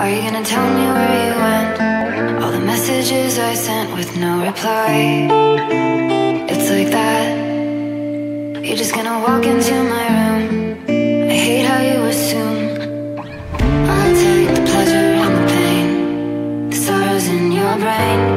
Are you gonna tell me where you went? All the messages I sent with no reply. It's like that. You're just gonna walk into my room. I hate how you assume. I take the pleasure and the pain, the sorrows in your brain.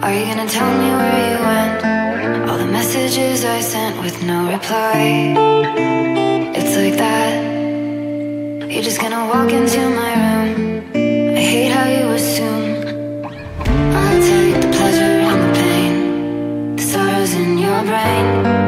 Are you gonna tell me where you went? All the messages I sent with no reply. It's like that. You're just gonna walk into my room. I hate how you assume. I'll take the pleasure and the pain. The sorrows in your brain.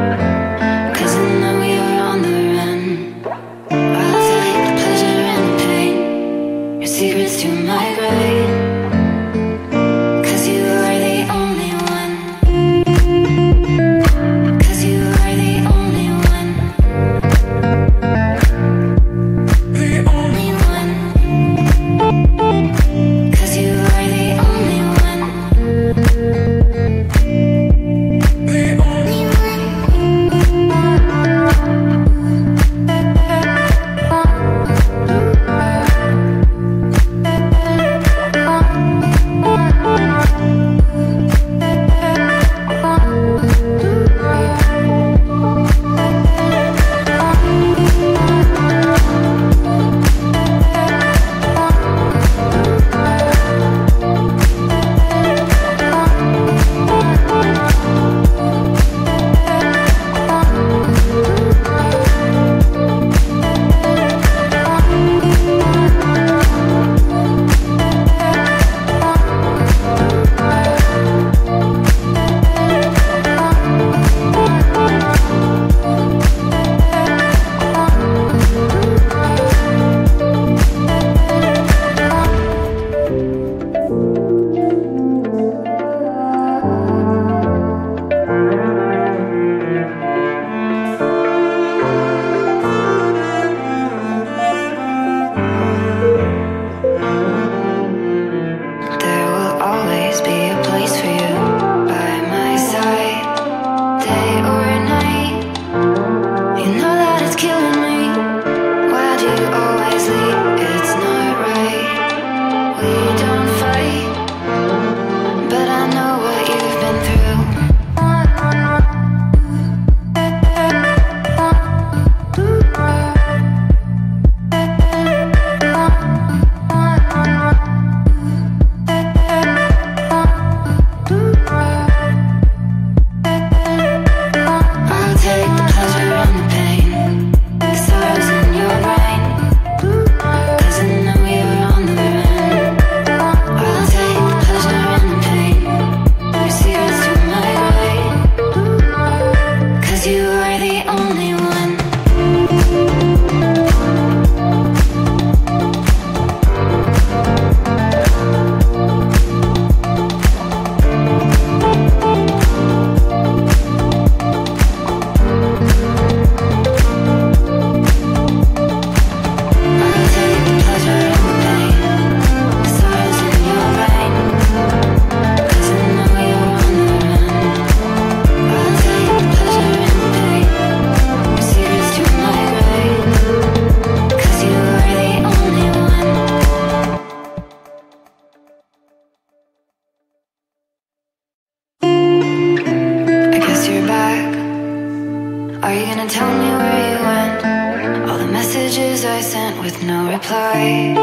I sent with no reply.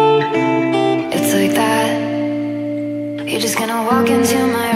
It's like that. You're just gonna walk into my